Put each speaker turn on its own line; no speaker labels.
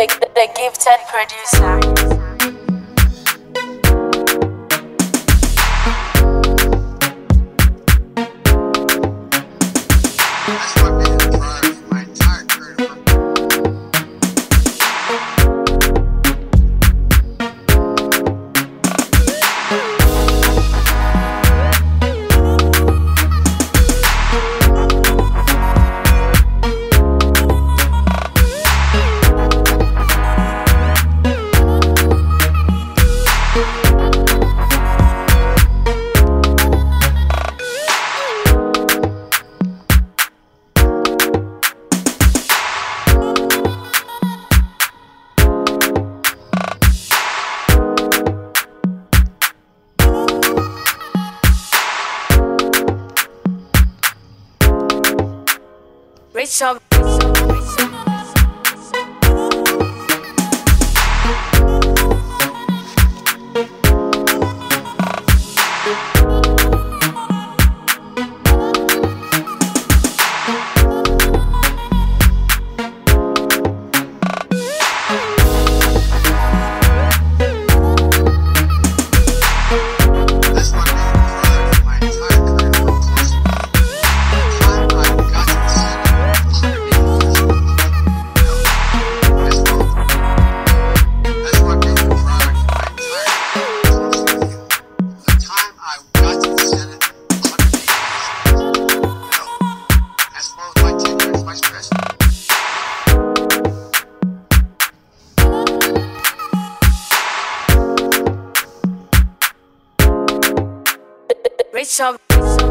the, the gifted producer.
That's
Rachel.
That's
Rachel.